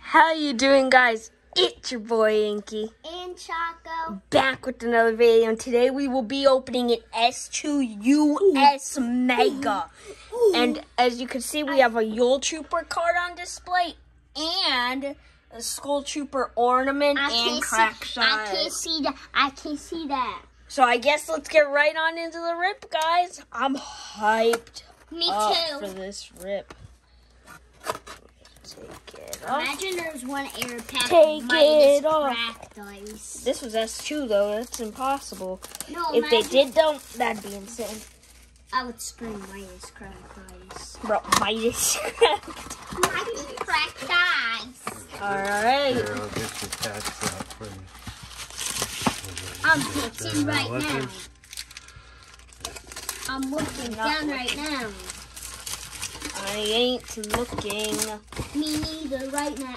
How you doing, guys? It's your boy Inky, And Choco. back with another video. And today we will be opening an S2 US Mega. And as you can see, we have a Yule Trooper card on display and a Skull Trooper ornament I and crack see. I can't see that. I can't see that. So I guess let's get right on into the rip, guys. I'm hyped Me too. for this rip. Take it off. Imagine there's one air pack Take minus it off. cracked ice. This was S2 though. That's impossible. No, If they imagine- did though, that'd be insane. I would scream Midas cracked ice. Bro, Midas cracked. Midas cracked ice. Alright. Here, I'll get your packs out for you. I'm fixing right now. I'm looking down right now. I ain't looking. Me neither right now.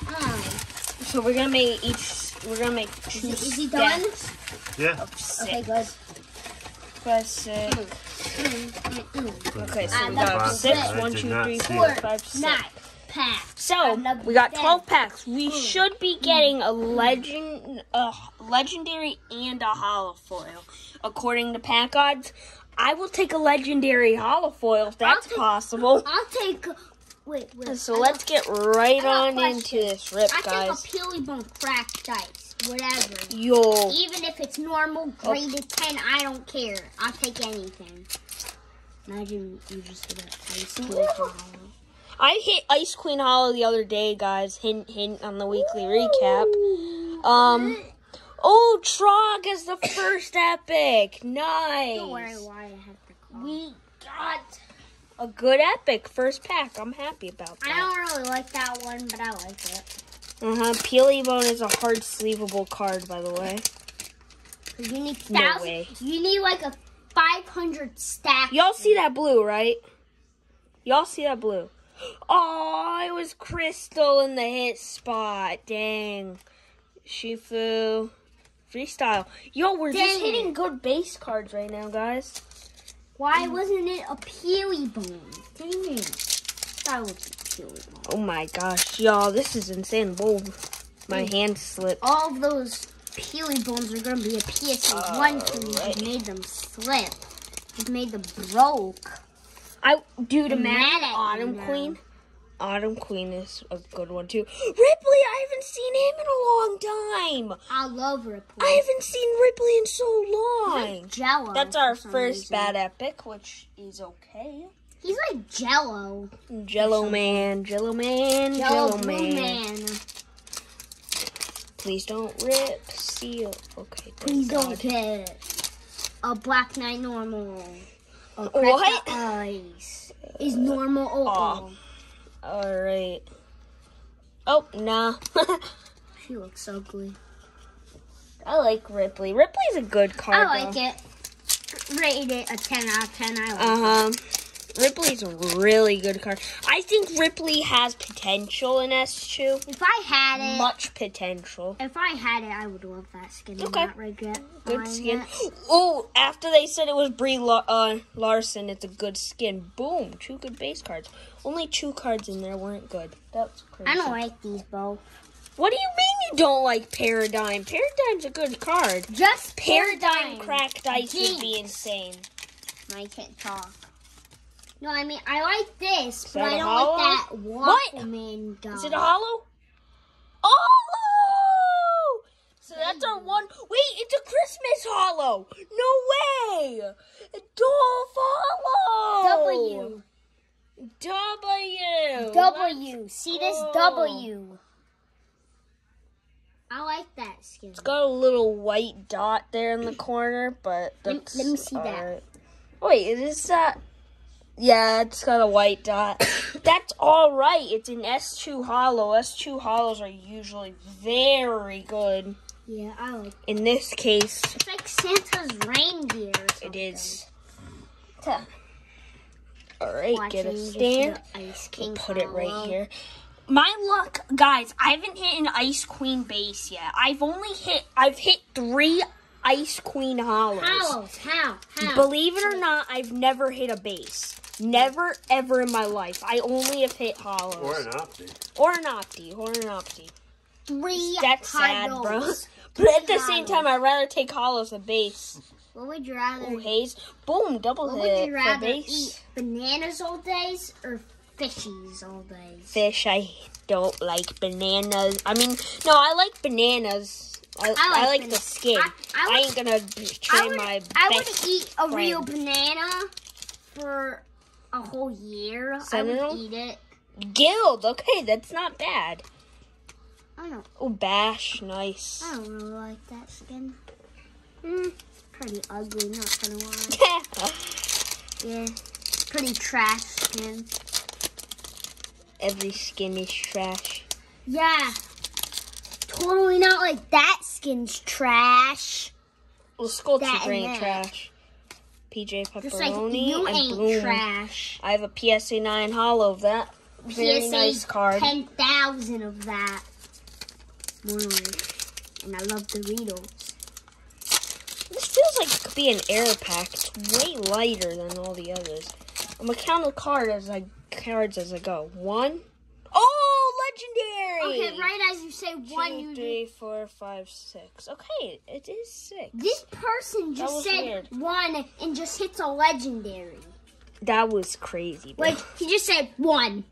So we're gonna make each. We're gonna make two Is, is he done? Yeah. Okay, good. Press six. Mm, mm, mm. Okay, so I we got got six. six. One, I did two, not three, see four, it. five, six. Nine pack. So we got twelve packs. We Mm. should be getting a legend, a legendary, and a hollow foil, according to pack odds. I will take a legendary hollow foil if that's take- possible. I'll take. Wait, wait. So I let's get right I got on into this rip, I guys. take a peely bone cracked dice, whatever. Yo, Even if it's normal, Oh. graded 10, I don't care. I'll take anything. Imagine you just hit ice queen hollow. I hit Ice Queen Hollow the other day, guys. Hint, hint on the weekly recap. Um, oh, Trog is the first epic. Nice. Don't worry why I have to call. We got a good epic first pack. I'm happy about that. I don't really like that one, but I like it. Uh huh. Peely Bone is a hard sleevable card, by the way. you need No way. You need like a 500 stack. Y'all see that blue, right? Y'all see that blue? Oh, it was Crystal in the hit spot. Dang. Shifu. Freestyle. Yo, we're just hitting good base cards right now, guys. Why mm. wasn't it a peely bone? Dang it. That was peely bone. Oh my gosh. Y'all, this is insane. Whoa. My mm. hand slipped. All of those peely bones are going to be a PSA 1 because Alright. you made them slip. You made them broke. I dude, I'm mad imagine Autumn. Queen. Autumn Queen is a good one too. Ripley, haven't seen him in a long time. I love Ripley. I haven't seen Ripley in so long. Jello. That's our first reason. bad epic, which is okay. He's like Jello. Jello man, Jello man, Jello Jello man. Man. Please don't rip seal. Okay, Please God. don't get a Black Knight normal. A What? ice is normal. Oh. All right. Oh nah. she looks ugly. I like Ripley. Ripley's a good card. I like it. Rate it a 10 out of 10. I like Uh huh. Ripley's a really good card. I think Ripley has potential in S2. If I had it, Much potential. if I had it, I would love that skin. Okay. not regret Good skin. it. Oh, after they said it was Brie La- uh, Larson, it's a good skin. Boom, two good base cards. Only two cards in there weren't good. That's crazy. I don't like these both. What do you mean you don't like Paradigm? Paradigm's a good card. Just Paradigm cracked ice would be insane. I can't talk. No, I mean I like this, but I don't hollow? like that What? Waffleman guy. Is it a hollow? Oh! So that's our one. Wait, it's a Christmas hollow. No way! Dolph hollow. W. W. W. See this. W. I like that skin. It's got a little white dot there in the corner, but Let- let me see that. Wait, is that? Yeah, it's got a white dot. that's all right. It's an S2 hollow. S2 hollows are usually very good. Yeah, I like. In this case, It's like Santa's reindeer. It is. All right, get a stand. Ice King We'll put it right here. My luck, guys, I haven't hit an Ice Queen base yet. I've only hit, I've hit three Ice Queen hollows. How? How? How? Believe it or not, I've never hit a base. Never ever in my life. I only have hit hollows. Or an opti. Or an opti. Or an opti. Three That's sad, bro. But at the same time, I'd rather take hollows than base. What would you rather? Ooh, haze. Boom, double what hit would you rather eat? Bananas all days or fishies all days? Fish, I don't like bananas. I mean, no, I like bananas. I, I like like, the skin. I- I, I would- ain't gonna betray I would, my I would eat a real banana for a whole year. I Sentinel? would eat it. Guild. Okay, that's not bad. I don't. Oh, bash, nice. I don't really like that skin. Hmm. Pretty ugly. Not gonna lie. Yeah. Pretty trash skin. Every skin is trash. Yeah. Totally not like that skin's trash. Well, Trooper ain't trash. PJ like Pepperoni you and ain't Bloom. trash. I have a PSA 9 hollow of that. Very PSA nice card. 10,000 of that. More. And I love Doritos. Feels like it could be an air pack. It's way lighter than all the others. I'm gonna count the card as I cards as I go. One. Oh, legendary! Okay, right as you say one, Two, you three, four, five, six. Okay, it is six. This person just said weird. one and just hits a legendary. That was crazy, bro. Like he just said one,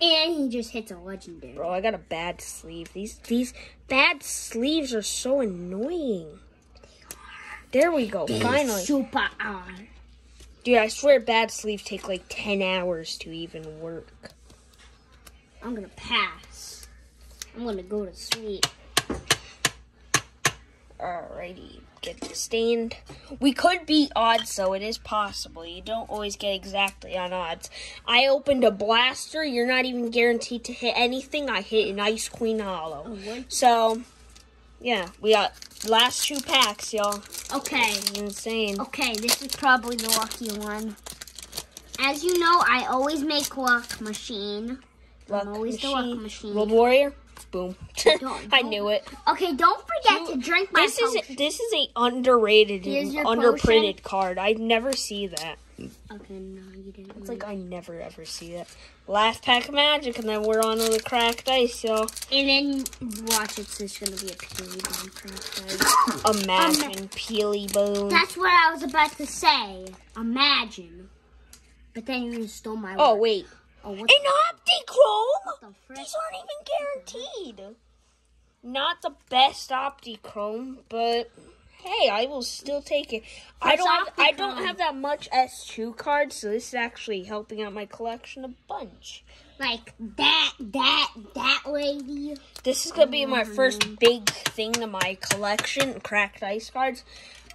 and he just hits a legendary. Bro, I got a bad sleeve. These these bad sleeves are so annoying. There we go. Finally, Super R. dude. I swear, bad sleeves take like ten hours to even work. I'm gonna pass. I'm gonna go to sleep. Alrighty, get the stand. We could beat odds, so it is possible. You don't always get exactly on odds. I opened a blaster. You're not even guaranteed to hit anything. I hit an Ice Queen Hollow. Oh, what? So, yeah, we got last two packs, y'all. Okay. Insane. Okay, this is probably the lucky one. As you know, I always make luck machine. Luck always the machine. luck machine. Road Warrior. Boom. Don't- I don't- knew it. Okay, don't forget to drink my This is potion. this is a underrated, underprinted potion. card. I never see that. Okay, no, you didn't. It's like I never ever see that. Last pack of magic, and then we're on to the cracked ice, y'all. and then watch it's just gonna be a peely bone crack ice. Imagine peely bone. That's what I was about to say. Imagine. But then you stole my Oh word. wait, Oh, what an Optichrome. the? These aren't even guaranteed. Not the best Optichrome, but hey, I will still take it. I don't have, I don't have that much S2 cards, so this is actually helping out my collection a bunch. Like that, that, that lady. This is gonna be my first big thing to my collection, cracked ice cards.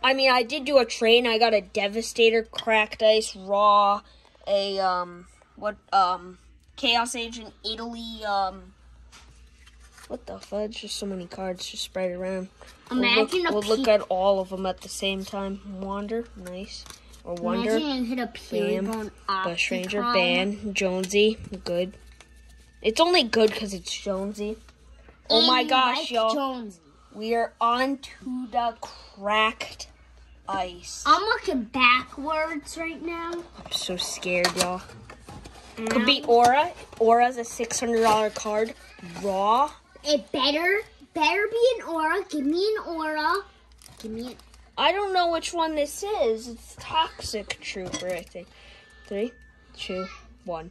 I mean, I did do a train, I got a Devastator, cracked ice, raw, a um, what um, Chaos Agent, Italy, um. What the fudge? There's so many cards just spread around. Imagine we'll a look, we'll look at all of them at the same time. Wander, nice. Or Wonder, Imagine you hit a peely Bam. Bush Ranger, Ban, Jonesy, good. It's only good because it's Jonesy. Oh And my gosh, y'all. We are on to the cracked ice. I'm looking backwards right now. I'm so scared, y'all. Could be Aura. Aura's a $600 card. Raw. It better better be an aura. Give me an aura. Give me an I don't know which one this is. It's Toxic Trooper, I think. Three, two, one.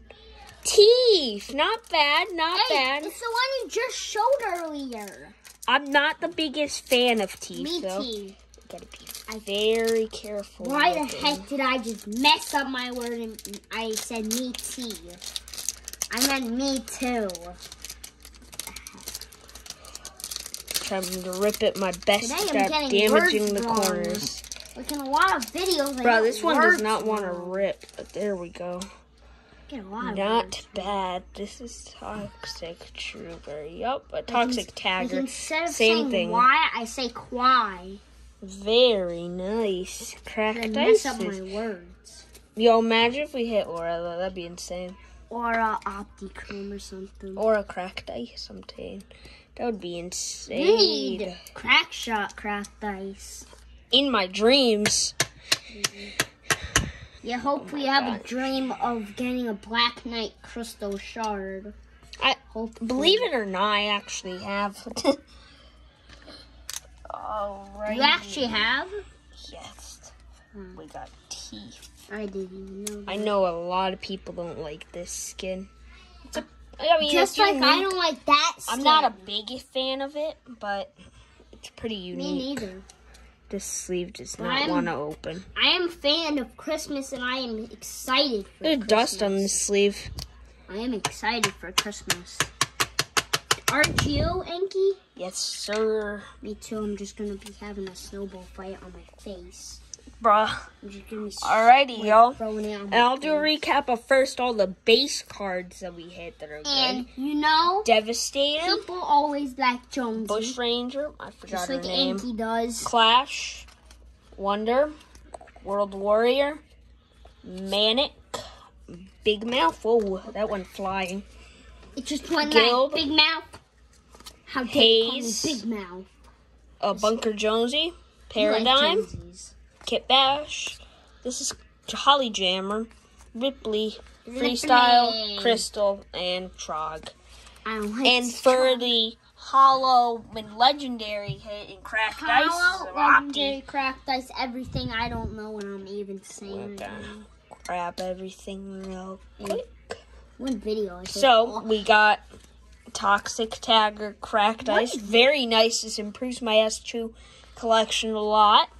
Teeth. Not bad, not Hey, bad. it's the one you just showed earlier. I'm not the biggest fan of teeth, Me though. too. Gotta be very careful. Why the heck did I just mess up my word and I said me too? I meant me too. Trying to rip it my best Today at damaging the wrong. corners. Like in a lot of videos, Bro, this one does not want to rip. But there we go. Get a lot of Not bad. This is Toxic Trooper. Yup, a Toxic Tagger. Like instead of Same saying thing. why, I say quai. Very nice. Crack Cracked mess ice. up my words. Yo, imagine if we hit Aura, though. That'd be insane. Or a Optichrome or something. Or a crack ice, I'm saying. That would be insane. need crack shot cracked dice. In my dreams. You hope we have a dream of getting a Black Knight Crystal Shard. I Hope believe it or not, I actually have. Alright. You actually have? Yes. Hmm. We got teeth. I didn't even know. I know a lot of people don't like this skin. It's a, I mean, Just it's like I don't like that. I'm not a big fan of it, but it's pretty unique. Me neither. This sleeve does But not I'm- want to open. I am a fan of Christmas and I am excited for There's Christmas. dust on this sleeve. I am excited for Christmas. Aren't you, Inky? Yes, sir. Me too. I'm just gonna be having a snowball fight on my face. Bruh. I'm just gonna be Alrighty, y'all. throwing it on And I'll do a recap of first all the base cards that we hit that are good. And you know, Devastator, people always like Jonesy, Bush Ranger, I forgot just her like name. Inky does. Clash, Wonder, Road Warrior, Manic, Big Mouth. Whoa, that went flying. It just went Guild. like Big Mouth. How you call me Haze. Big Mouth? Uh, Bunker Jonesy, You like Paradigm, Jonesies. Kit Bash. This is Holly Jammer, Ripley, Freestyle, Ripley. Crystal, and Trog. I like And for the hollow and legendary hit in Cracked Ice, Hollow, Rocky. legendary, cracked ice, everything. I don't know what I'm even saying. Right. Grab everything real quick. One video. I So we got Toxic Tagger Cracked What Ice. Very nice. This improves my S2 collection a lot.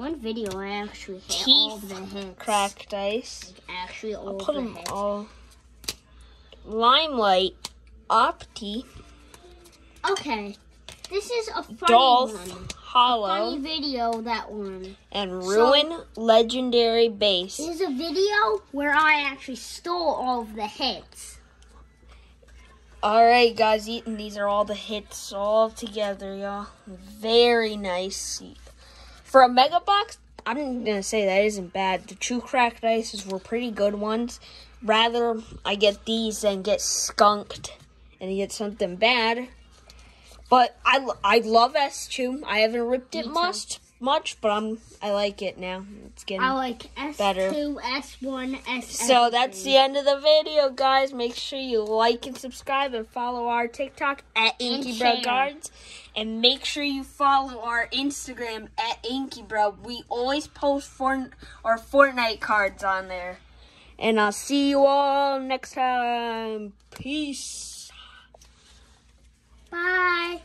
One video, I actually hit all the hits. Cracked Ice. Actually, all Put the them hits. all. Limelight, Opti, Okay, this is a funny Dolph, one. Funny video. That one. and Ruin Legendary Base. This is a video where I actually stole all of the hits. Alright, guys, eating these are all the hits all together, y'all. Very nice. For a mega box, I'm gonna say that isn't bad. The true cracked ices were pretty good ones. Rather, I get these than get skunked and get something bad. But I, I love S2. I haven't ripped it much, much, but I'm I like it now. It's getting I like S Better. S one, S. so that's the end of the video, guys. Make sure you like and subscribe and follow our TikTok at Inkybruh. Cards. And make sure you follow our Instagram at Inkybruh. We always post Fort- our Fortnite cards on there. And I'll see you all next time. Peace. Bye.